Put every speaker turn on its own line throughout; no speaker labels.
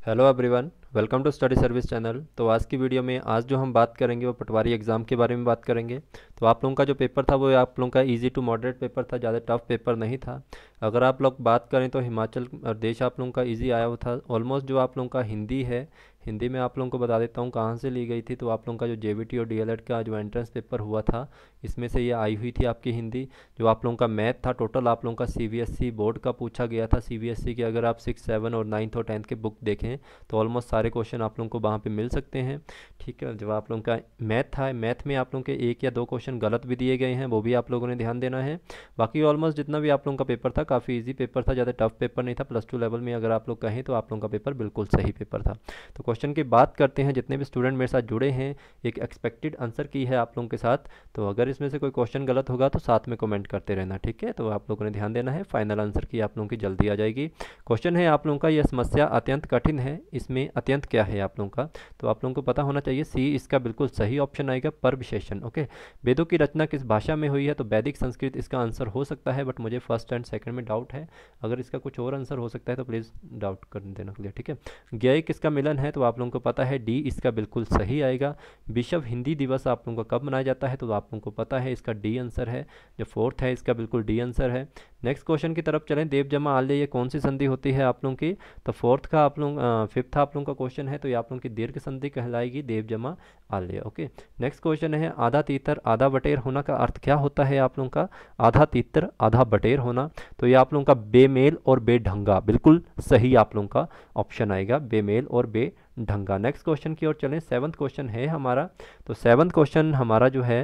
Hello everyone welcome to study service channel तो आज की वीडियो में आज जो हम बात करेंगे वो पटवारी एग्ज़ाम के बारे में बात करेंगे। तो आप लोगों का जो पेपर था वो आप लोगों का इजी टू मॉडरेट पेपर था, ज़्यादा टफ पेपर नहीं था। अगर आप लोग बात करें तो हिमाचल प्रदेश आप लोगों का इजी आया हुआ था ऑलमोस्ट जो आप लोगों का हिंदी है हिंदी में आप लोगों को बता देता हूँ कहाँ से ली गई थी तो आप लोगों का जो जेबीटी और डी का जो एंट्रेंस पेपर हुआ था इसमें से ये आई हुई थी आपकी हिंदी जो आप लोगों का मैथ था टोटल आप लोगों का सी बोर्ड का पूछा गया था सी के अगर आप सिक्स सेवन और नाइन्थ और टेंथ के बुक देखें तो ऑलमोस्ट सारे क्वेश्चन आप लोगों को वहाँ पर मिल सकते हैं ठीक है जब आप लोगों का मैथ था मैथ में आप लोगों के एक या दो क्वेश्चन गलत भी दिए गए हैं वो भी आप लोगों ने ध्यान देना है बाकी ऑलमोस्ट जितना भी आप लोगों का पेपर था काफ़ी ईजी पेपर था, ज़्यादा टफ पेपर नहीं था। प्लस टू लेवल में अगर आप लोग कहें तो आप लोगों का पेपर बिल्कुल सही पेपर था। तो क्वेश्चन की बात करते हैं, जितने भी स्टूडेंट मेरे साथ जुड़े हैं, एक एक्सपेक्टेड आंसर की है आप लोगों के साथ। तो अगर इसमें से कोई क्वेश्चन गलत होगा तो साथ में कमेंट करते रहना, ठीक है? तो आप लोगों ने ध्यान देना है फाइनल आंसर की आप लोगों की जल्दी आ जाएगी। क्वेश्चन है आप लोगों का, यह समस्या अत्यंत कठिन है। इसमें अत्यंत क्या है आप लोगों का? तो आप लोगों को पता होना चाहिए सी इसका बिल्कुल सही ऑप्शन आएगा पर विशेषण ओके वेदों की रचना किस भाषा में हुई है? तो वैदिक संस्कृत इसका आंसर हो सकता है बट मुझे फ़र्स्ट एंड सेकंड में डाउट है। अगर इसका कुछ और आंसर हो सकता है तो प्लीज़ डाउट कर देना क्लियर ठीक है? ज्ञ किसका मिलन है तो आप लोगों को पता है डी इसका बिल्कुल सही आएगा। विश्व हिंदी दिवस आप लोगों का कब मनाया जाता है तो आप लोगों को पता है इसका डी आंसर है। जो फोर्थ है, इसका बिल्कुल डी आंसर है। नेक्स्ट क्वेश्चन की तरफ़ चलें। देव जमा आल्य ये कौन सी संधि होती है आप लोगों की? तो फोर्थ का आप लोग फिफ्थ आप लोगों का क्वेश्चन है तो ये आप लोगों की दीर्घ संधि कहलाएगी। देव जमा आल्य ओके? नेक्स्ट क्वेश्चन है, आधा तीतर, आधा बटेर होना का अर्थ क्या होता है आप लोगों का? आधा तीतर, आधा बटेर होना। तो ये आप लोगों का बेमेल और बेढंगा, बिल्कुल सही आप लोगों का ऑप्शन आएगा, बेमेल और बेढंगा। नेक्स्ट क्वेश्चन की ओर चलें। सेवन्थ क्वेश्चन है हमारा। तो सेवन्थ क्वेश्चन हमारा जो है,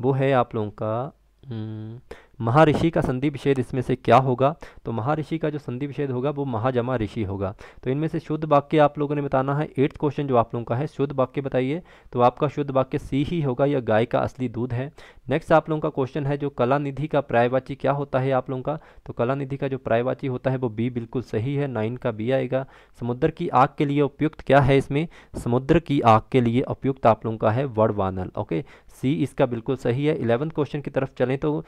वो है आप लोगों का महर्षि का संधि विषेद इसमें से क्या होगा? तो महर्षि का जो संधि विषेद होगा, वो महाजमा ऋषि होगा। तो इनमें से शुद्ध वाक्य आप लोगों ने बताना है। एट्थ क्वेश्चन जो आप लोगों का है, शुद्ध वाक्य बताइए। तो आपका शुद्ध वाक्य सी ही होगा या गाय का असली दूध है। नेक्स्ट आप लोगों का क्वेश्चन है जो कला निधि का प्रायवाची क्या होता है आप लोगों का? तो कला निधि का जो प्रायवाची होता है वो बी बिल्कुल सही है, नाइन का बी आएगा। समुद्र की आग के लिए उपयुक्त क्या है इसमें? समुद्र की आग के लिए उपयुक्त आप लोगों का है वड़वानल ओके सी इसका बिल्कुल सही है। इलेवंथ क्वेश्चन की तरफ़ चलें तो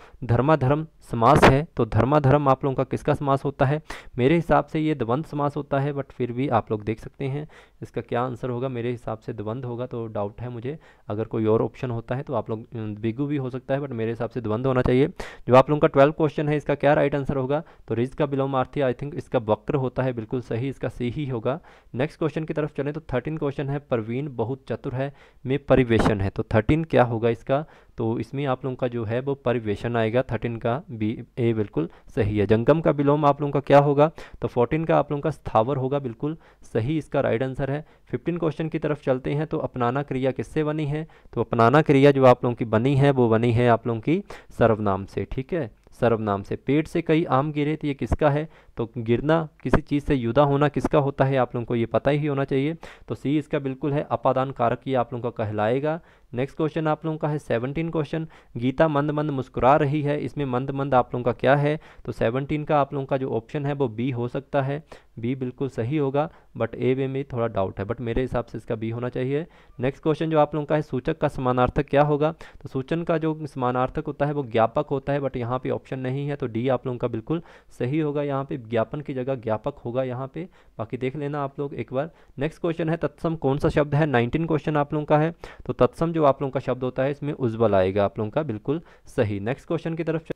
धर्माधर्म समास है तो धर्माधर्म आप लोगों का किसका समास होता है? मेरे हिसाब से ये द्वंद समास होता है बट फिर भी आप लोग देख सकते हैं, इसका क्या आंसर होगा? मेरे हिसाब से द्वंद होगा तो डाउट है मुझे। अगर कोई और ऑप्शन होता है तो आप लोग बिगू भी हो सकता है बट मेरे हिसाब से द्वंद होना चाहिए। जो आप लोगों का ट्वेल्व क्वेश्चन है, इसका क्या राइट आंसर होगा? तो रिज का बिलोमार्थी आई थिंक इसका वक्र होता है, बिल्कुल सही, इसका सी ही होगा। नेक्स्ट क्वेश्चन की तरफ़ चलें तो थर्टीन क्वेश्चन है प्रवीण बहुत चतुर है, में परिवेशन है तो थर्टीन क्या होगा इसका? तो इसमें आप लोगों का जो है वो परिवेशन आएगा थर्टीन का बी ए बिल्कुल सही है। जंगम का विलोम आप लोगों का क्या होगा? तो फोर्टीन का आप लोगों का स्थावर होगा बिल्कुल सही, इसका राइट आंसर है। फिफ्टीन क्वेश्चन की तरफ़ चलते हैं तो अपनाना क्रिया किससे बनी है? तो अपनाना क्रिया जो आप लोगों की बनी है, वो बनी है आप लोगों की सर्वनाम से, ठीक है? सर्वनाम से। पेड़ से कई आम गिरे तो ये किसका है? तो गिरना, किसी चीज़ से युदा होना किसका होता है, आप लोगों को ये पता ही होना चाहिए। तो सी इसका बिल्कुल है अपादान कारक ये आप लोगों का कहलाएगा। नेक्स्ट क्वेश्चन आप लोगों का है सेवनटीन क्वेश्चन गीता मंद मंद मुस्कुरा रही है। इसमें मंद मंद आप लोगों का क्या है? तो सेवनटीन का आप लोगों का जो ऑप्शन है वो बी हो सकता है। बी बिल्कुल सही होगा बट ए वे में थोड़ा डाउट है बट मेरे हिसाब से इसका बी होना चाहिए। नेक्स्ट क्वेश्चन जो आप लोगों का है, सूचक का समानार्थक क्या होगा? तो सूचन का जो समानार्थक होता है वो ज्ञापक होता है बट यहाँ पे ऑप्शन नहीं है तो डी आप लोगों का बिल्कुल सही होगा। यहाँ पे ज्ञापन की जगह ज्ञापक होगा यहाँ पे बाकी देख लेना आप लोग एक बार नेक्स्ट क्वेश्चन है तत्सम कौन सा शब्द है नाइनटीन क्वेश्चन आप लोगों का है तो तत्सम जो आप लोगों का शब्द होता है इसमें उज्ज्वल आएगा आप लोगों का बिल्कुल सही नेक्स्ट क्वेश्चन की तरफ़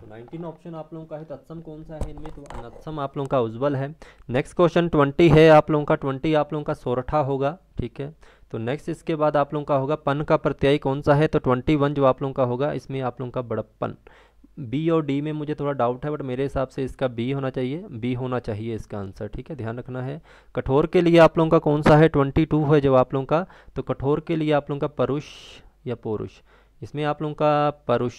तो 19 ऑप्शन आप लोगों का है तत्सम कौन सा है इनमें तो अनत्सम आप लोगों का उज्जवल है नेक्स्ट क्वेश्चन 20 है आप लोगों का 20 आप लोगों का सोरठा होगा ठीक है तो नेक्स्ट इसके बाद आप लोगों का होगा पन का प्रत्यय कौन सा है तो 21 जो आप लोगों का होगा इसमें आप लोगों का बड़प्पन बी और डी में मुझे थोड़ा डाउट है बट मेरे हिसाब से इसका बी होना चाहिए। बी होना चाहिए इसका आंसर ठीक है? ध्यान रखना है। कठोर के लिए आप लोगों का कौन सा है? ट्वेंटी टू है जब आप लोगों का तो कठोर के लिए आप लोगों का परुष या पुरुष। इसमें आप लोगों का परुष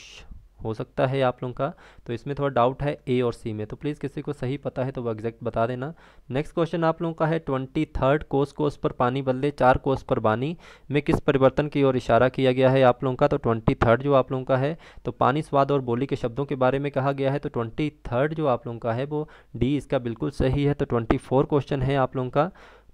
हो सकता है आप लोगों का। तो इसमें थोड़ा डाउट है ए और सी में। तो प्लीज़ किसी को सही पता है तो वो एग्जैक्ट बता देना। नेक्स्ट क्वेश्चन आप लोगों का है ट्वेंटी थर्ड कोस कोस पर पानी बदले, चार कोस पर बानी। में किस परिवर्तन की ओर इशारा किया गया है आप लोगों का? तो ट्वेंटी थर्ड जो आप लोगों का है तो पानी स्वाद और बोली के शब्दों के बारे में कहा गया है। तो ट्वेंटी थर्ड जो आप लोगों का है वो डी इसका बिल्कुल सही है। तो ट्वेंटी फोर क्वेश्चन है आप लोगों का।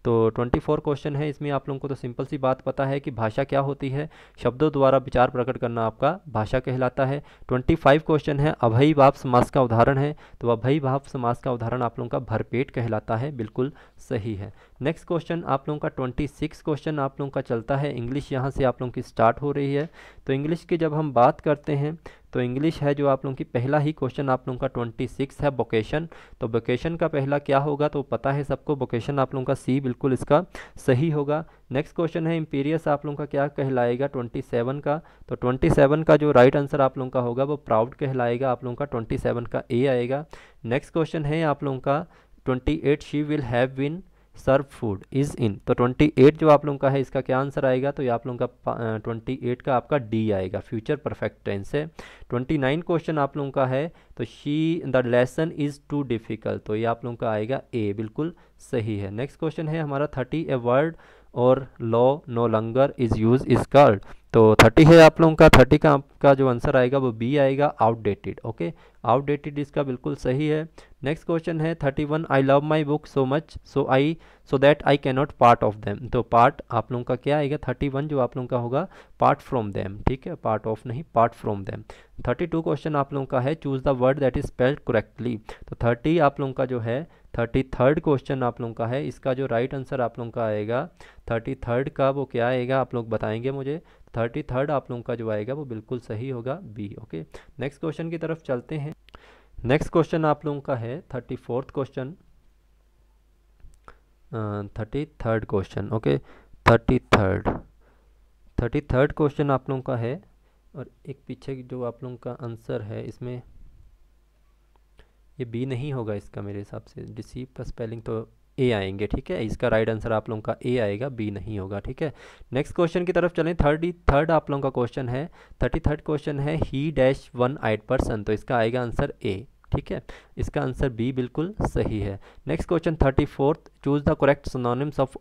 तो ट्वेंटी फोर क्वेश्चन है, इसमें आप लोगों को तो सिंपल सी बात पता है कि भाषा क्या होती है। शब्दों द्वारा विचार प्रकट करना आपका भाषा कहलाता है। ट्वेंटी फाइव क्वेश्चन है अभय भाव समास का उदाहरण है तो अभय भाव समास का उदाहरण आप लोगों का भरपेट कहलाता है, बिल्कुल सही है। नेक्स्ट क्वेश्चन आप लोगों का ट्वेंटी सिक्स क्वेश्चन आप लोगों का चलता है इंग्लिश यहाँ से आप लोगों की स्टार्ट हो रही है तो इंग्लिश की जब हम बात करते हैं तो इंग्लिश है जो आप लोगों की पहला ही क्वेश्चन आप लोगों का ट्वेंटी सिक्स है वोकेशन तो वोकेशन का पहला क्या होगा तो पता है सबको वोकेशन आप लोगों का सी बिल्कुल इसका सही होगा नेक्स्ट क्वेश्चन है इम्पीरियस आप लोगों का क्या कहलाएगा ट्वेंटी सेवन का तो ट्वेंटी सेवन का जो राइट आंसर आप लोगों का होगा वो प्राउड कहलाएगा आप लोगों का ट्वेंटी सेवन का ए आएगा नेक्स्ट क्वेश्चन है आप लोगों का twenty eight she will have win serve food is in. तो 28 जो आप लोगों का है, इसका क्या आंसर आएगा? तो ये आप लोगों का ट्वेंटी एट का आपका डी आएगा, फ्यूचर परफेक्ट टेंस है। 29 क्वेश्चन आप लोगों का है तो she, the lesson is too difficult तो ये आप लोगों का आएगा ए, बिल्कुल सही है। नेक्स्ट क्वेश्चन है हमारा thirty a word or law no longer is use is called. तो थर्टी है आप लोगों का, थर्टी का आपका जो आंसर आएगा वो बी आएगा, आउटडेटेड, ओके? आउटडेटेड इसका बिल्कुल सही है। नेक्स्ट क्वेश्चन है thirty one I love my book so much so I so that I can not part of them तो पार्ट आप लोगों का क्या आएगा? थर्टी वन जो आप लोगों का होगा पार्ट फ्रॉम देम ठीक है? पार्ट ऑफ़ नहीं part from them thirty two question आप लोगों का है choose the word that is spelled correctly तो थर्टी आप लोगों का जो है थर्टी थर्ड क्वेश्चन आप लोगों का है, इसका जो राइट right आंसर आप लोगों का आएगा थर्टी थर्ड का वो क्या आएगा? आप लोग बताएँगे मुझे। थर्टी थर्ड आप लोगों का जो आएगा, वो बिल्कुल सही होगा बी ओके नेक्स्ट क्वेश्चन की तरफ़ चलते हैं। नेक्स्ट क्वेश्चन आप लोगों का है thirty fourth question thirty third question okay thirty third thirty third question आप लोगों का है और एक पीछे जो आप लोगों का आंसर है, इसमें ये बी नहीं होगा इसका मेरे हिसाब से डिसीव का स्पेलिंग तो ए आएँगे, ठीक है? इसका राइट आंसर आप लोगों का ए आएगा बी नहीं होगा, ठीक है? नेक्स्ट क्वेश्चन की तरफ़ चलें। थर्ड थर्ड आप लोगों का क्वेश्चन है। थर्टी थर्ड क्वेश्चन है he dash one eight person तो इसका आएगा आंसर ए ठीक है? इसका आंसर बी बिल्कुल सही है। Next question thirty fourth choose the correct synonyms of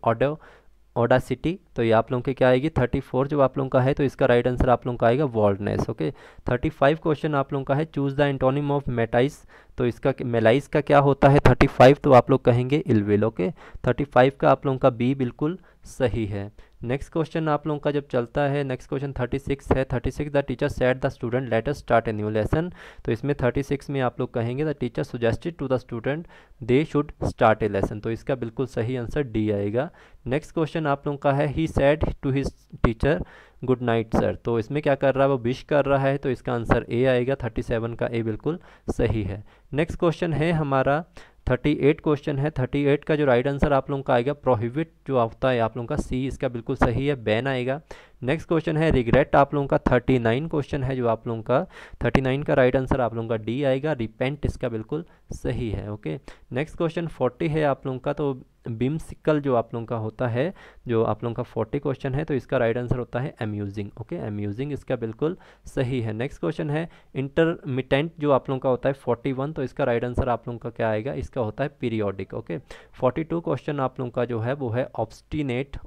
order audacity तो ये आप लोगों के क्या आएगी? थर्टी फोर जो आप लोगों का है तो इसका राइट आंसर आप लोगों का आएगा boldness okay thirty five question आप लोगों का है choose the antonym of malice तो इसका मेलाइस का क्या होता है? थर्टी फाइव तो आप लोग कहेंगे इलविल ओके थर्टी फाइव का आप लोगों का बी बिल्कुल सही है। नेक्स्ट क्वेश्चन आप लोगों का जब चलता है नेक्स्ट क्वेश्चन थर्टी सिक्स है। Thirty six the teacher set the student later start a new lesson तो इसमें थर्टी सिक्स में आप लोग कहेंगे the teacher suggested to the student they should start a lesson तो इसका बिल्कुल सही आंसर डी आएगा। नेक्स्ट क्वेश्चन आप लोगों का है he said to his teacher good night sir तो इसमें क्या कर रहा है? वो विश कर रहा है तो इसका आंसर ए आएगा। थर्टी सेवन का ए बिल्कुल सही है। नेक्स्ट क्वेश्चन है हमारा थर्टी एट क्वेश्चन है। थर्टी एट का जो राइट आंसर आप लोगों का आएगा प्रोहिबिट जो होता है आप लोगों का सी इसका बिल्कुल सही है बैन आएगा। नेक्स्ट क्वेश्चन है रिग्रेट आप लोगों का थर्टी नाइन क्वेश्चन है जो आप लोगों का थर्टी नाइन का राइट आंसर आप लोगों का डी आएगा रिपेंट इसका बिल्कुल सही है ओके नेक्स्ट क्वेश्चन फोर्टी है आप लोगों का तो बिम सिक्कल जो आप लोगों का होता है, जो आप लोगों का फोर्टी क्वेश्चन है तो इसका राइट आंसर होता है अम्यूजिंग ओके अम्यूजिंग इसका बिल्कुल सही है। नेक्स्ट क्वेश्चन है इंटरमिटेंट जो आप लोगों का होता है फोर्टी वन तो इसका राइट आंसर आप लोगों का क्या आएगा? इसका होता है periodic okay forty two question आप लोगों का जो है, वो है ऑब्स्टिनेट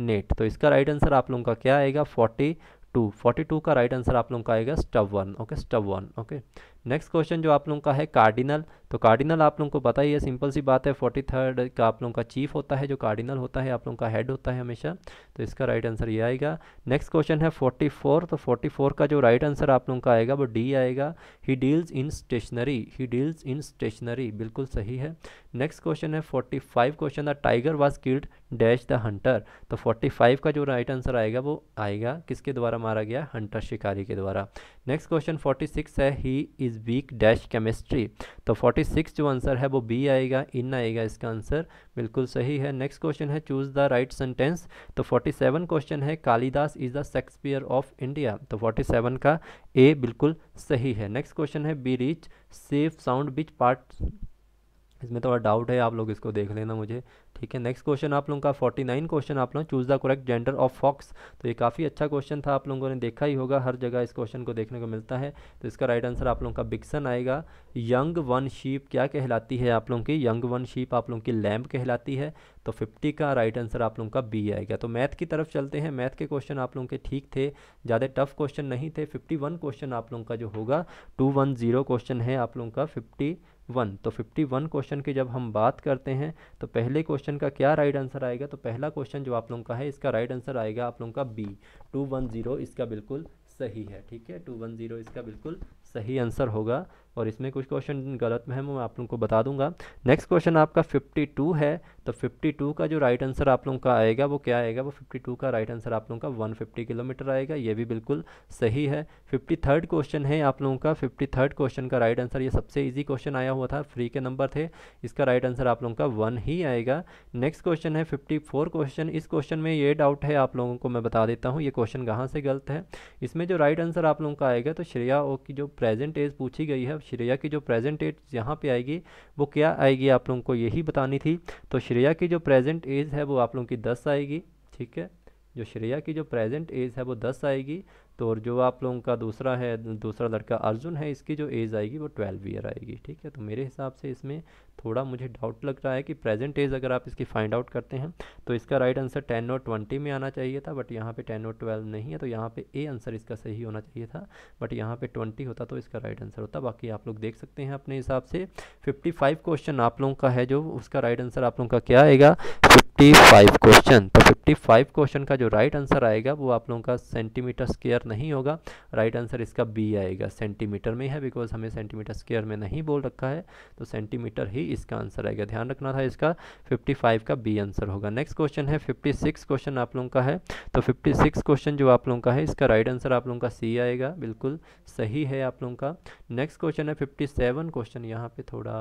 ऑब्स्टिनेट तो इसका राइट आंसर आप लोगों का क्या आएगा? फोर्टी टू फोर्टी टू का राइट आंसर आप लोगों का आएगा stove one okay stove one okay next question जो आप लोगों का है कार्डिनल तो कार्डिनल आप लोगों को पता ही है सिंपल सी बात है फोर्टी थर्ड का आप लोगों का चीफ होता है, जो कार्डिनल होता है, आप लोगों का हेड होता है हमेशा. तो इसका राइट आंसर ये आएगा. नेक्स्ट क्वेश्चन है फोर्टी फोर तो फोर्टी फोर का जो राइट आंसर आप लोगों का आएगा, वो डी आएगा. He deals in stationery he deals in stationery बिल्कुल सही है. नेक्स्ट क्वेश्चन है forty five question the tiger was killed dash the hunter तो फोर्टी फाइव का जो राइट आंसर आएगा, वो आएगा. किसके द्वारा मारा गया? हंटर शिकारी के द्वारा. नेक्स्ट क्वेश्चन फोर्टी सिक्स है he is weak dash chemistry तो फोर्टी सिक्स जो आंसर है, वो बी आएगा इन आएगा, इसका आंसर बिल्कुल सही है। नेक्स्ट क्वेश्चन है चूज़ द राइट सेंटेंस तो फोर्टी सेवन क्वेश्चन है Kalidas is the Shakespeare of India तो फोर्टी सेवन का ए बिल्कुल सही है। नेक्स्ट क्वेश्चन है be reach safe sound which part इसमें थोड़ा डाउट है, आप लोग इसको देख लेना मुझे। ठीक है नेक्स्ट क्वेश्चन आप लोगों का फोर्टी नाइन क्वेश्चन आप लोग choose the correct gender of fox तो ये काफ़ी अच्छा क्वेश्चन था, आप लोगों ने देखा ही होगा, हर जगह इस क्वेश्चन को देखने को मिलता है। तो इसका राइट आंसर आप लोगों का बिक्सन आएगा। यंग वन शीप क्या कहलाती है आप लोगों की? यंग वन शीप आप लोगों की लैम्प कहलाती है। तो 50 का राइट आंसर आप लोगों का बी आएगा। तो मैथ की तरफ़ चलते हैं। मैथ के क्वेश्चन आप लोगों के ठीक थे, ज़्यादा टफ क्वेश्चन नहीं थे। 51 क्वेश्चन आप लोगों का जो होगा 210 क्वेश्चन है आप लोगों का। 50 वन तो फिफ्टी वन क्वेश्चन की जब हम बात करते हैं तो पहले क्वेश्चन का क्या राइट आंसर आएगा? तो पहला क्वेश्चन जो आप लोगों का है, इसका राइट आंसर आएगा आप लोगों का बी टू वन ज़ीरो इसका बिल्कुल सही है, ठीक है? टू वन ज़ीरो इसका बिल्कुल सही आंसर होगा। और इसमें कुछ क्वेश्चन गलत में है मैं आप लोगों को बता दूँगा। नेक्स्ट क्वेश्चन आपका 52 है तो 52 का जो राइट आंसर आप लोगों का आएगा, वो क्या आएगा? वो 52 का राइट आंसर आप लोगों का 150 किलोमीटर आएगा, ये भी बिल्कुल सही है। फिफ्टी थर्ड क्वेश्चन है आप लोगों का फिफ्टी थर्ड क्वेश्चन का राइट आंसर ये सबसे ईजी क्वेश्चन आया हुआ था फ्री के नंबर थे, इसका राइट आंसर आप लोगों का वन ही आएगा। नेक्स्ट क्वेश्चन है फिफ्टी क्वेश्चन इस क्वेश्चन में ये डाउट है, आप लोगों को मैं बता देता हूँ, ये क्वेश्चन कहाँ से गलत है? इसमें जो राइट आंसर आप लोगों का आएगा तो श्रेया ओ की जो प्रेजेंट एज पूछी गई है श्रेया की जो प्रेजेंट एज यहाँ पे आएगी, वो क्या आएगी आप लोगों को यही बतानी थी। तो श्रेया की जो प्रेजेंट एज है वो आप लोगों की दस आएगी, ठीक है? जो श्रेया की जो प्रेजेंट एज है वो दस आएगी। तो और जो आप लोगों का दूसरा है, दूसरा लड़का अर्जुन है, इसकी जो एज आएगी वो ट्वेल्व ईयर आएगी, ठीक है? तो मेरे हिसाब से इसमें थोड़ा मुझे डाउट लग रहा है कि प्रेजेंट एज अगर आप इसकी फाइंड आउट करते हैं तो इसका राइट आंसर टेन और ट्वेंटी में आना चाहिए था बट यहाँ पे टेन और ट्वेल्व नहीं है तो यहाँ पे ए आंसर इसका सही होना चाहिए था बट यहाँ पे ट्वेंटी होता तो इसका राइट आंसर होता। बाकी आप लोग देख सकते हैं अपने हिसाब से फिफ्टी फाइव क्वेश्चन आप लोगों का है जो, उसका राइट आंसर आप लोगों का क्या आएगा? फिफ्टी फाइव क्वेश्चन तो फिफ्टी फाइव क्वेश्चन का जो राइट आंसर आएगा, वो आप लोगों का सेंटीमीटर स्केयर नहीं होगा। राइट आंसर इसका बी आएगा। सेंटीमीटर में है बिकॉज़ हमें सेंटीमीटर स्केयर में नहीं बोल रखा है तो सेंटीमीटर ही इसका आंसर आएगा। ध्यान रखना था इसका 55 का बी आंसर होगा। नेक्स्ट क्वेश्चन है 56 क्वेश्चन आप लोगों का है तो 56 क्वेश्चन जो आप लोगों का है, इसका राइट आंसर आप लोगों का सी आएगा। बिल्कुल सही है आप लोगों का। नेक्स्ट क्वेश्चन है 57 क्वेश्चन यहाँ पे थोड़ा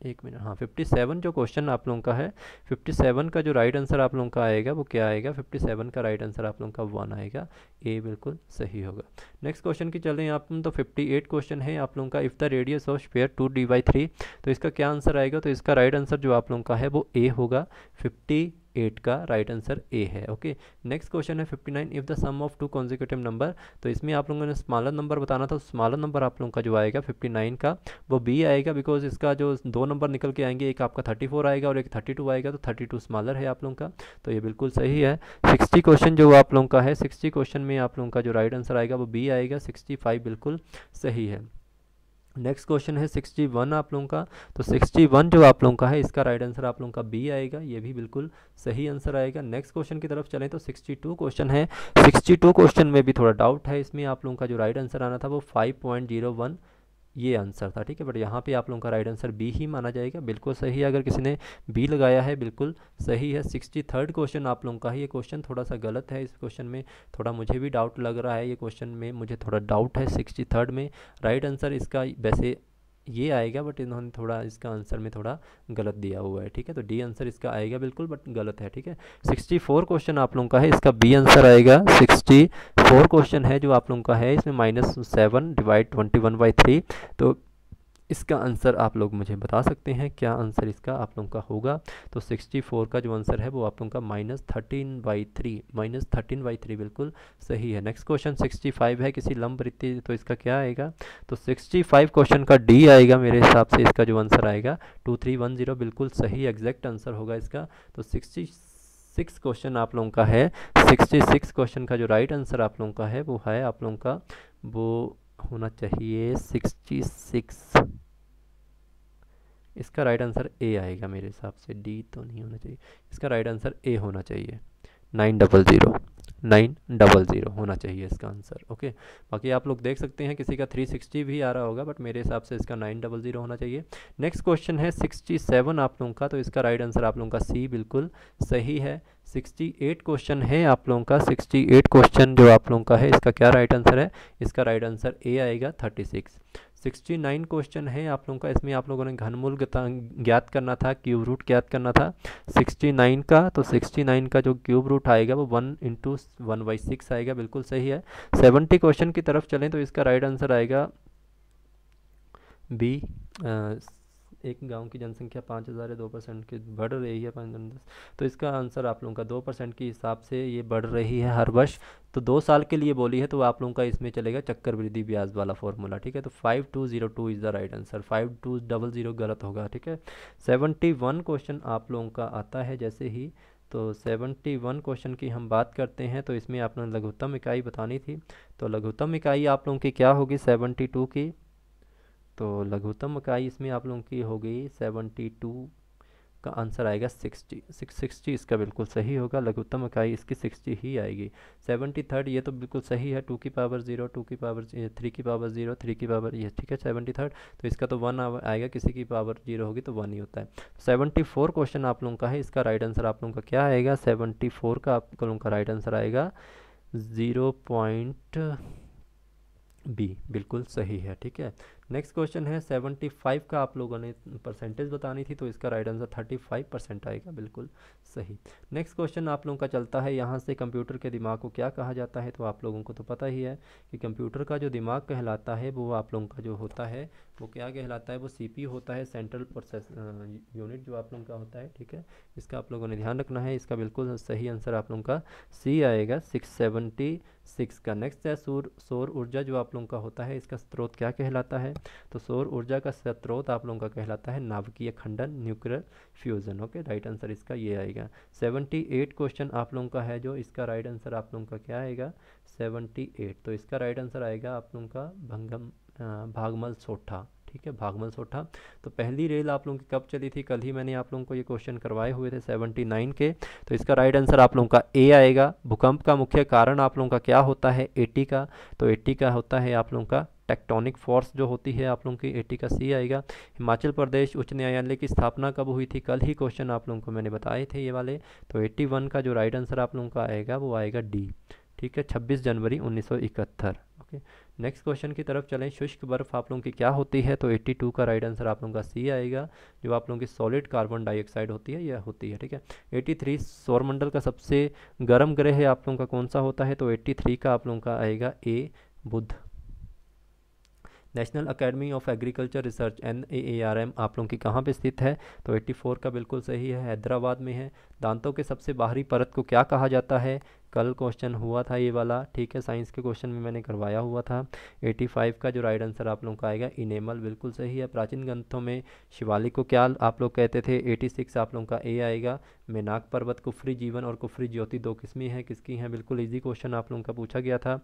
एक मिनट हाँ फिफ्टी सेवन जो क्वेश्चन आप लोगों का है फिफ्टी सेवन का जो राइट आंसर आप लोगों का आएगा, वो क्या आएगा? फिफ्टी सेवन का राइट आंसर आप लोगों का वन आएगा। ए बिल्कुल सही होगा। नेक्स्ट क्वेश्चन की चल रहे आप तो फिफ्टी एट क्वेश्चन है, आप लोगों का if the radius of sphere two D by three तो इसका क्या आंसर आएगा? तो इसका राइट आंसर जो आप लोगों का है, वो ए होगा। फिफ्टी एट का राइट आंसर ए है ओके नेक्स्ट क्वेश्चन है fifty nine if the sum of two consecutive number तो इसमें आप लोगों ने स्मॉलर नंबर बताना था स्मॉलर नंबर आप लोगों का जो आएगा फिफ्टी नाइन का, वो बी आएगा बिकॉज़ इसका जो दो नंबर निकल के आएँगे, एक आपका थर्टी फोर आएगा और एक थर्टी टू आएगा तो थर्टी टू स्मॉलर है आप लोगों का तो ये बिल्कुल सही है। सिक्सटी क्वेश्चन जो आप लोगों का है सिक्सटी क्वेश्चन में आप लोगों का जो राइट आंसर आएगा, वो बी आएगा सिक्सटी फाइव बिल्कुल सही है। नेक्स्ट क्वेश्चन है सिक्सटी वन आप लोगों का। तो सिक्सटी वन जो आप लोगों का है, इसका राइट आंसर आप लोगों का बी आएगा। ये भी बिल्कुल सही आंसर आएगा। नेक्स्ट क्वेश्चन की तरफ़ चलें तो सिक्सटी टू क्वेश्चन है। सिक्सटी टू क्वेश्चन में भी थोड़ा डाउट है इसमें आप लोगों का जो राइट आंसर आना था वो फाइव पॉइंट ज़ीरो वन ये आंसर था, ठीक है? बट यहाँ पे आप लोगों का राइट आंसर बी ही माना जाएगा। बिल्कुल सही है, अगर किसी ने बी लगाया है, बिल्कुल सही है। सिक्सटी थर्ड क्वेश्चन आप लोगों का है। ये क्वेश्चन थोड़ा सा गलत है। इस क्वेश्चन में थोड़ा मुझे भी डाउट लग रहा है। ये क्वेश्चन में मुझे थोड़ा डाउट है सिक्सटी थर्ड में। राइट आंसर इसका वैसे ये आएगा बट इन्होंने थोड़ा इसका आंसर में थोड़ा गलत दिया हुआ है, ठीक है? तो डी आंसर इसका आएगा बिल्कुल बट गलत है, ठीक है? सिक्सटी फोर क्वेश्चन आप लोगों का है, इसका बी आंसर आएगा। सिक्सटी फोर क्वेश्चन है जो आप लोगों का है, इसमें minus seven divide twenty one by three तो इसका आंसर आप लोग मुझे बता सकते हैं। क्या आंसर इसका आप लोगों का होगा? तो 64 का जो आंसर है वो आप लोगों का minus thirteen by three minus thirteen by three बिल्कुल सही है। नेक्स्ट क्वेश्चन 65 है, किसी लंब वृत्ति तो इसका क्या आएगा? तो 65 क्वेश्चन का डी आएगा मेरे हिसाब से इसका जो आंसर आएगा। टू थ्री वन ज़ीरो बिल्कुल सही एग्जैक्ट आंसर होगा इसका। तो सिक्सटी सिक्स क्वेश्चन आप लोगों का है। सिक्सटी सिक्स क्वेश्चन का जो राइट right आंसर आप लोगों का है वो है आप लोगों का वो होना चाहिए सिक्सटी सिक्स। इसका राइट आंसर ए आएगा मेरे हिसाब से। डी तो नहीं होना चाहिए। इसका राइट आंसर ए होना चाहिए। Nine double zero. Nine double zero होना चाहिए इसका आंसर, ओके? बाकी आप लोग देख सकते हैं किसी का थ्री सिक्सटी भी आ रहा होगा बट मेरे हिसाब से इसका नाइन डबल ज़ीरो होना चाहिए। नेक्स्ट क्वेश्चन है सिक्सटी सेवन आप लोगों का तो इसका राइट आंसर आप लोगों का सी बिल्कुल सही है। सिक्सटी एट क्वेश्चन है आप लोगों का, सिक्सटी एट क्वेश्चन जो आप लोगों का है, इसका क्या राइट आंसर है? इसका राइट आंसर ए आएगा thirty six. Sixty nine question है, आप लोगों का। इसमें आप लोगों ने घनमूल ज्ञात करना था, क्यूब रूट ज्ञात करना था। सिक्सटी नाइन का तो सिक्सटी नाइन का जो क्यूब रूट आएगा, वो one into one by six आएगा, बिल्कुल सही है। सेवेंटी क्वेश्चन की तरफ़ चलें तो इसका राइट आंसर आएगा बी एक गाँव की जनसंख्या पाँच हज़ार है दो परसेंट की बढ़ रही है पाँच दस। तो इसका आंसर आप लोगों का दो परसेंट के हिसाब से ये बढ़ रही है हर वर्ष। तो दो साल के लिए बोली है तो आप लोगों का इसमें चलेगा चक्करवृद्धि ब्याज वाला फॉर्मूला, ठीक है? तो five two zero two is the right answer. Five two double zero गलत होगा, ठीक है? सेवेंटी वन क्वेश्चन आप लोगों का आता है जैसे ही। तो सेवेंटी वन क्वेश्चन की हम बात करते हैं तो इसमें आपने लघुत्तम इकाई बतानी थी। तो लघुत्तम इकाई आप लोगों की क्या होगी? सेवेंटी टू की। तो लघुत्तम इकाई इसमें आप लोगों की हो गई सेवेंटी टू का आंसर आएगा सिक्सटी, सिक्स, सिक्सटी इसका बिल्कुल सही होगा लघुत्तम इकाई इसकी सिक्सटी ही आएगी। सेवेंटी थर्ड ये तो बिल्कुल सही है, टू की पावर ज़ीरो, टू की पावर थ्री की पावर ज़ीरो, थ्री की पावर, ये ठीक है सेवेंटी थर्ड तो इसका तो वन आएगा, किसी की पावर ज़ीरो होगी तो वन ही होता है। सेवेंटी फोर क्वेश्चन आप लोगों का है, इसका राइट आंसर आप लोगों का क्या आएगा? सेवेंटी फोर का आप लोगों का राइट आंसर आएगा ज़ीरो पॉइंट बी, बिल्कुल सही है, ठीक है। नेक्स्ट क्वेश्चन है सेवेंटी फाइव का आप लोगों ने परसेंटेज बतानी थी तो इसका right answer thirty five percent आएगा, बिल्कुल सही। नेक्स्ट क्वेश्चन आप लोगों का चलता है, यहाँ से कंप्यूटर के दिमाग को क्या कहा जाता है तो आप लोगों को तो पता ही है कि कंप्यूटर का जो दिमाग कहलाता है, वो आप लोगों का जो होता है, वो क्या कहलाता है, वो सीपी होता है सेंट्रल प्रोसेस यूनिट जो आप लोगों का होता है, ठीक है? इसका आप लोगों ने ध्यान रखना है, इसका बिल्कुल सही आंसर आप लोगों का सी आएगा सिक्स सेवेंटी सिक्स का नेक्स्ट है, सूर, सौर ऊर्जा जो आप लोगों का होता है, इसका स्रोत क्या कहलाता है? तो सौर ऊर्जा का स्रोत आप लोगों का कहलाता है नाभिकीय खंडन, nuclear fusion. Okay, right answer इसका ये आएगा। सेवेंटी एट क्वेश्चन आप लोगों का है जो, इसका राइट आंसर आप लोगों का क्या आएगा? Seventy eight. तो इसका राइट आंसर आएगा आप लोगों का भंगम भागमल सोठा। ठीक है भागमल सोठा तो पहली रेल आप लोगों की कब चली थी? कल ही मैंने आप लोगों को ये क्वेश्चन करवाए हुए थे 79 के। तो इसका राइट आंसर आप लोगों का ए आएगा। भूकंप का मुख्य कारण आप लोगों का क्या होता है? एटी का। तो एटी का होता है आप लोगों का टेक्टोनिक फोर्स जो होती है आप लोगों की। एटी का सी आएगा। हिमाचल प्रदेश उच्च न्यायालय की स्थापना कब हुई थी? कल ही क्वेश्चन आप लोगों को मैंने बताए थे ये वाले। तो एट्टी वन का जो राइट आंसर आप लोगों का आएगा वो आएगा डी ठीक है, छब्बीस जनवरी उन्नीस सौ इकहत्तर, ओके। नेक्स्ट क्वेश्चन की तरफ़ चलें। शुष्क बर्फ़ आप लोगों की क्या होती है? तो 82 का राइट आंसर आप लोगों का सी आएगा, जो आप लोगों की सॉलिड कार्बन डाइऑक्साइड होती है, यह होती है, ठीक है। 83 सौरमंडल का सबसे गर्म ग्रह है आप लोगों का कौन सा होता है? तो 83 का आप लोगों का आएगा A Budh. National Academy of Agriculture Research N A A R M आप लोगों की कहाँ पे स्थित है? तो 84 का बिल्कुल सही है, हैदराबाद में है। दांतों के सबसे बाहरी परत को क्या कहा जाता है? कल क्वेश्चन हुआ था ये वाला ठीक है? साइंस के क्वेश्चन में मैंने करवाया हुआ था। 85 का जो राइट आंसर आप लोगों का आएगा इनेमल बिल्कुल सही है। प्राचीन ग्रंथों में शिवालिक को क्या आप लोग कहते थे? 86 आप लोगों का ए आएगा। मेनाक पर्वत कुफरी जीवन और कुफरी ज्योति दो किस्में हैं किसकी हैं? बिल्कुल ईजी क्वेश्चन आप लोगों का पूछा गया था।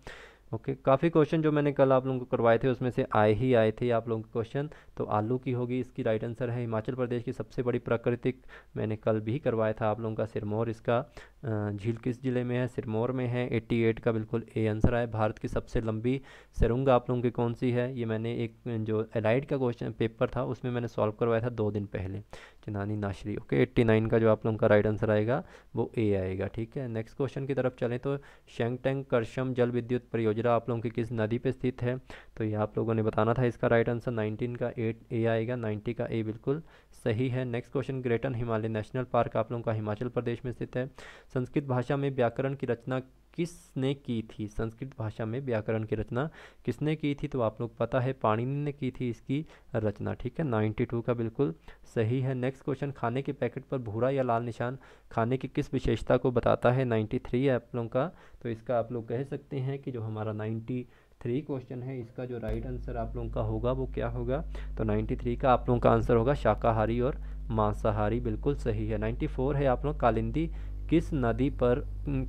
ओके okay, काफ़ी क्वेश्चन जो मैंने कल आप लोगों को करवाए थे उसमें से आए ही आए थे आप लोगों के क्वेश्चन तो आलू की होगी इसकी राइट आंसर है हिमाचल प्रदेश की सबसे बड़ी प्राकृतिक मैंने कल भी करवाया था आप लोगों का सिरमौर इसका। झील किस ज़िले में है? सिरमौर में है। 88 का बिल्कुल ए आंसर है भारत की सबसे लंबी सिरुंग आप लोगों की कौन सी है? ये मैंने एक, जो एलाइड का क्वेश्चन, पेपर था, उसमें मैंने सॉल्व करवाया था दो दिन पहले। चिनानी नाशरी, ओके? 89 का जो आप लोगों का राइट आंसर आएगा, वो ए आएगा, ठीक है? नेक्स्ट क्वेश्चन की तरफ़ चलें तो शेंगटेंग करशम जल विद्युत परियोजना आप लोगों की किस नदी पर स्थित है? तो ये आप लोगों ने बताना था इसका राइट आंसर। 19 का एट ए आएगा 90 का ए बिल्कुल सही है। Next question Greater Himalaya National Park आप लोगों का हिमाचल प्रदेश में स्थित है। संस्कृत भाषा में व्याकरण की रचना किसने की थी? संस्कृत भाषा में व्याकरण की रचना किसने की थी? तो आप लोग पता है, पाणिनि ने की थी इसकी रचना, ठीक है? 92 का बिल्कुल सही है। नेक्स्ट क्वेश्चन खाने के पैकेट पर भूरा या लाल निशान? खाने की किस विशेषता को बताता है? 93 है आप लोगों का। तो इसका आप लोग कह सकते हैं कि जो हमारा नाइन्टी थ्री क्वेश्चन है, इसका जो राइट आंसर आप लोगों का होगा वो क्या होगा? तो 93 का आप लोगों का आंसर होगा शाकाहारी और मांसाहारी, बिल्कुल सही है। 94 है आप लोग, कालिंदी किस नदी पर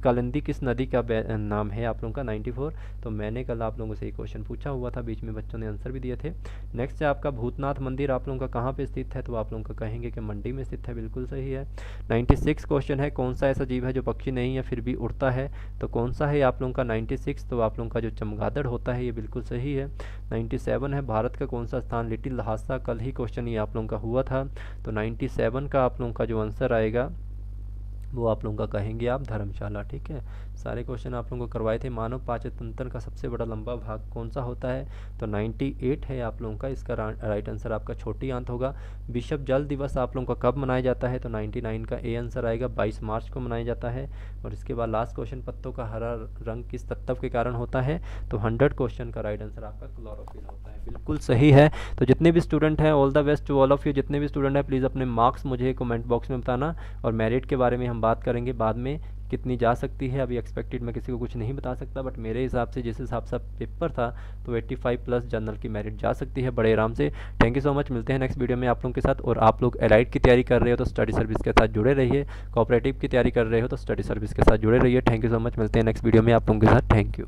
कलंदी किस नदी का नाम है आप लोगों का 94 तो मैंने कल आप लोगों से ये क्वेश्चन पूछा हुआ था, बीच में बच्चों ने आंसर भी दिए थे। नेक्स्ट है आपका भूतनाथ मंदिर, आप लोगों का कहाँ पे स्थित है? तो आप लोगों का कहेंगे कि मंडी में स्थित है, बिल्कुल सही है। 96 क्वेश्चन है, कौन सा ऐसा जीव है जो पक्षी नहीं है फिर भी उड़ता है? तो कौन सा है आप लोगों का नाइन्टी तो आप लोगों का जो चमगादड़ होता है, ये बिल्कुल सही है। नाइन्टी है, भारत का कौन सा स्थान लिटिल हादसा कल ही क्वेश्चन ये आप लोगों का हुआ था? तो नाइन्टी का आप लोगों का जो आंसर आएगा वो आप लोगों का कहेंगे आप, धर्मशाला, ठीक है? सारे क्वेश्चन आप लोगों को करवाए थे। मानव पाचन तंत्र का सबसे बड़ा लंबा भाग कौन सा होता है? तो 98 है आप लोगों का, इसका राइट आंसर आपका छोटी आंत होगा। विश्व जल दिवस आप लोगों का कब मनाया जाता है? तो 99 का ए आंसर आएगा 22 मार्च को मनाया जाता है। और इसके बाद लास्ट क्वेश्चन पत्तों का हरा रंग किस तत्व के कारण होता है? तो हंड्रेड क्वेश्चन का राइट आंसर आपका क्लोरोफिल होता है। बिल्कुल सही है। तो जितने भी स्टूडेंट हैं all the best to all of you जितने भी स्टूडेंट हैं प्लीज़ अपने मार्क्स मुझे कमेंट बॉक्स में बताना। और मेरिट के बारे में हम बात करेंगे बाद में कितनी जा सकती है। अभी एक्सपेक्टेड मैं किसी को कुछ नहीं बता सकता बट मेरे हिसाब से जिस हिसाब से पेपर था तो 85 प्लस जनरल की मेरिट जा सकती है बड़े आराम से। थैंक यू सो मच मिलते हैं नेक्स्ट वीडियो में आप लोगों के साथ। और आप लोग एलाइट की तैयारी कर रहे हो तो स्टडी सर्विस के साथ जुड़े रहिए। कॉपरेटिव की तैयारी कर रहे हो तो स्टडी सर्विस के साथ जुड़े रहिए। थैंक यू सो मच मिलते हैं नेक्स्ट वीडियो में आप लोगों के साथ। Thank you